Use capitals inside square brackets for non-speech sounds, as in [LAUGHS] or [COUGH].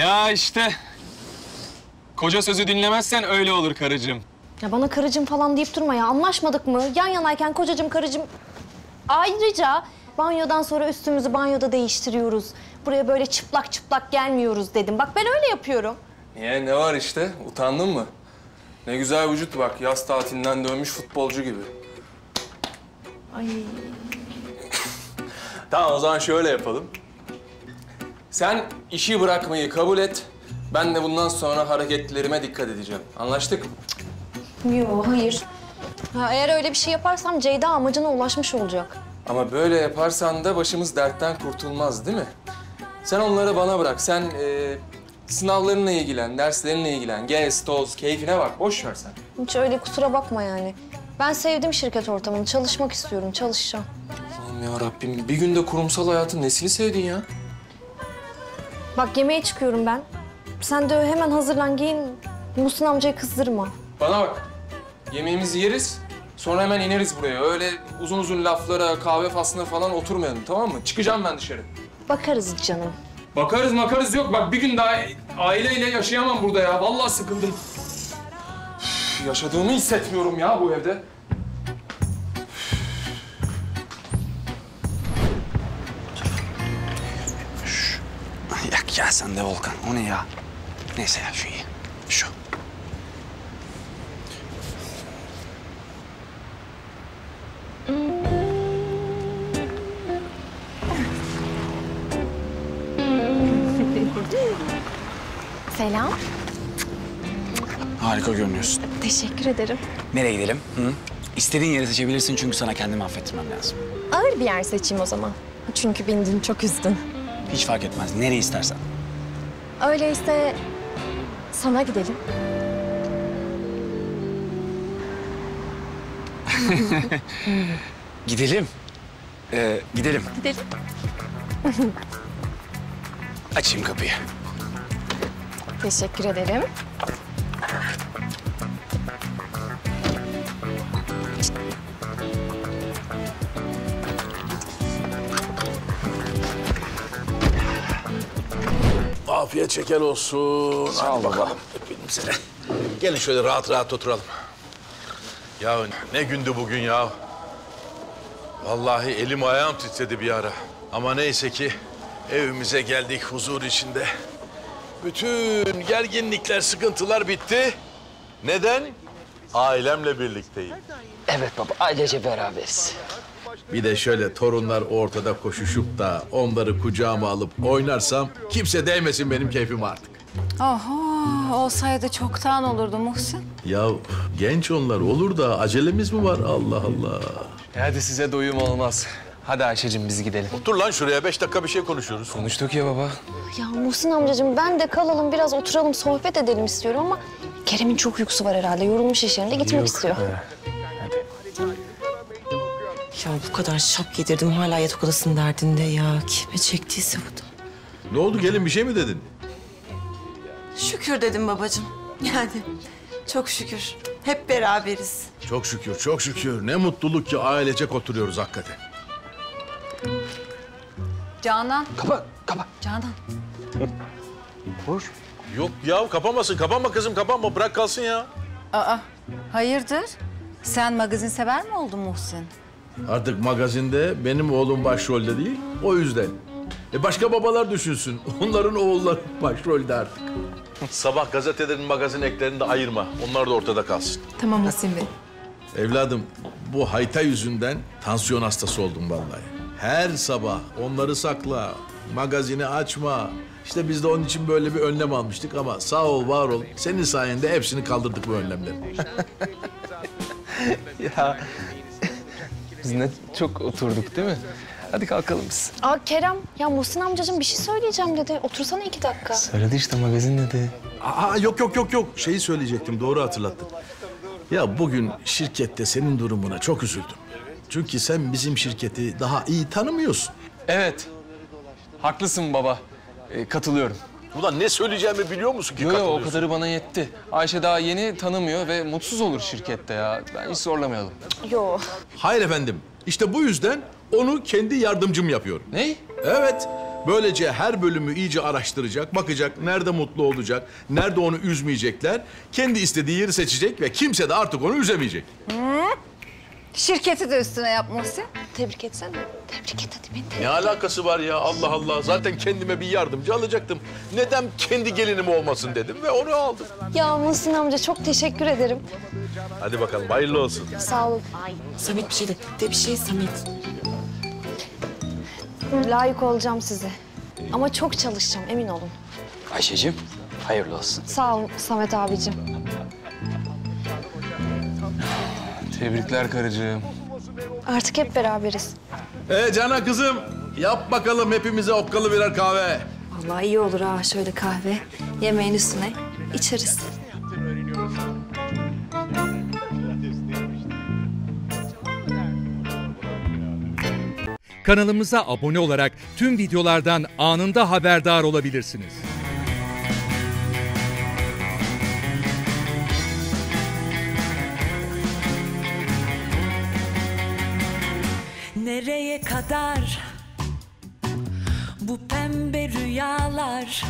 Ya işte. Koca sözü dinlemezsen öyle olur karıcığım. Ya bana karıcığım falan deyip durma ya. Anlaşmadık mı? Yan yanayken kocacığım karıcığım... Ayrıca banyodan sonra üstümüzü banyoda değiştiriyoruz. Buraya böyle çıplak çıplak gelmiyoruz dedim. Bak ben öyle yapıyorum. Niye? Ne var işte? Utandın mı? Ne güzel vücut bak. Yaz tatilinden dönmüş futbolcu gibi. Ay. [LAUGHS] Tamam o zaman şöyle yapalım. Sen işi bırakmayı kabul et. Ben de bundan sonra hareketlerime dikkat edeceğim. Anlaştık mı? Yok hayır. Ha, eğer öyle bir şey yaparsam Ceyda amacına ulaşmış olacak. Ama böyle yaparsan da başımız dertten kurtulmaz değil mi? Sen onları bana bırak. Sen e, sınavlarınla ilgilen, derslerinle ilgilen. Gez, toz, keyfine bak. Boş ver sen. Hiç öyle kusura bakma yani. Ben sevdim şirket ortamını. Çalışmak istiyorum. Çalışacağım. Allah'ım ya Rabbim bir günde kurumsal hayatın nesini sevdin ya? Bak yemeğe çıkıyorum ben. Sen de hemen hazırlan giyin. Muhsin amcayı kızdırma. Bana bak. Yemeğimizi yeriz. Sonra hemen ineriz buraya. Öyle uzun uzun laflara, kahve faslına falan oturmayalım tamam mı? Çıkacağım ben dışarı. Bakarız canım. Bakarız makarız yok. Bak bir gün daha aileyle yaşayamam burada ya. Vallahi sıkıldım. Üf, yaşadığımı hissetmiyorum ya bu evde. Ya sen de Volkan. O ne ya? Neyse ya şu iyi. Şu. Selam. Harika görünüyorsun. Teşekkür ederim. Nereye gidelim? Hı? İstediğin yeri seçebilirsin çünkü sana kendimi affettirmem lazım. Ağır bir yer seçeyim o zaman. Çünkü beni dün çok üzdün. Hiç fark etmez. Nereye istersen. Öyleyse sana gidelim. [LAUGHS] Gidelim. Ee, gidelim. Gidelim. Açayım kapıyı. Teşekkür ederim. Afiyet şeker olsun. Sağ ol bakalım. Öpelim seni. Gelin şöyle rahat rahat oturalım. Ya ne gündü bugün ya. Vallahi elim ayağım titredi bir ara. Ama neyse ki evimize geldik huzur içinde. Bütün gerginlikler, sıkıntılar bitti. Neden? Ailemle birlikteyim. Evet baba, ailece beraberiz. Bir de şöyle torunlar ortada koşuşup da onları kucağıma alıp oynarsam kimse değmesin benim keyfim artık. Oho, olsaydı çoktan olurdu Muhsin. Ya genç onlar olur da acelemiz mi var Allah Allah. Hadi size doyum olmaz. Hadi Ayşe'cim biz gidelim. Dur lan şuraya beş dakika bir şey konuşuyoruz. Konuştuk ya baba. Ya Muhsin amcacığım ben de kalalım biraz oturalım sohbet edelim istiyorum ama Kerem'in çok uykusu var herhalde. Yorulmuş iş yerinde gitmek istiyor. Ya bu kadar şap yedirdim hala yatak odasının derdinde ya. Kime çektiyse bu da. Ne oldu gelin bir şey mi dedin? Şükür dedim babacığım. Yani çok şükür. Hep beraberiz. Çok şükür çok şükür. Ne mutluluk ki ailecek oturuyoruz hakikaten. Canan, Kapa, kapa. Canan. [LAUGHS] Yok ya kapamasın kapanma kızım kapanma bırak kalsın ya. Aa, hayırdır? Sen magazin sever mi oldun Muhsin? Artık magazinde benim oğlum başrolde değil o yüzden. E başka babalar düşünsün. [LAUGHS] Onların oğulları başrolde artık. Sabah gazetelerin magazin eklerini de ayırma. Onlar da ortada kalsın. Tamam Muhsin Bey. Evladım bu hayta yüzünden tansiyon hastası oldum vallahi. Her sabah onları sakla, magazini açma. İşte biz de onun için böyle bir önlem almıştık ama sağ ol var ol. Senin sayende hepsini kaldırdık bu önlemleri. [LAUGHS] [LAUGHS] Ya biz ne çok oturduk değil mi? Hadi kalkalım biz. Aa Kerem ya Muhsin amcacığım bir şey söyleyeceğim dedi. Otursana iki dakika. Söyledi işte magazin dedi. Aa yok yok yok yok. Şeyi söyleyecektim doğru hatırlattın. Ya bugün şirkette senin durumuna çok üzüldüm. Çünkü sen bizim şirketi daha iyi tanımıyorsun. Evet. Haklısın baba. Ee, katılıyorum. Ulan ne söyleyeceğimi biliyor musun ki Yo yo o katılıyorsun? kadarı bana yetti. Ayşe daha yeni tanımıyor ve mutsuz olur şirkette ya. Ben hiç zorlamayalım. Yo. Hayır efendim. İşte bu yüzden onu kendi yardımcım yapıyorum. Ney? Evet. Böylece her bölümü iyice araştıracak, bakacak nerede mutlu olacak, nerede onu üzmeyecekler. Kendi istediği yeri seçecek ve kimse de artık onu üzemeyecek. Şirketi de üstüne yap Muhsin. Tebrik etsene. Tebrik et hadi beni. Ne alakası var ya Allah Allah. Zaten kendime bir yardımcı alacaktım. Neden kendi gelinim olmasın dedim ve onu aldım. Ya Muhsin amca çok teşekkür ederim. Hadi bakalım hayırlı olsun. Sağ ol. Samet bir şey de. De bir şey Samet. Layık olacağım size. Ama çok çalışacağım emin olun. Ayşe'cim hayırlı olsun. Sağ ol Samet abicim. Tebrikler karıcığım. Artık hep beraberiz. Ee Cana kızım yap bakalım hepimize okkalı birer kahve. Vallahi iyi olur ha şöyle kahve. Yemeğin üstüne içeriz. Kanalımıza abone olarak tüm videolardan anında haberdar olabilirsiniz. Nereye kadar? Bu pembe rüyalar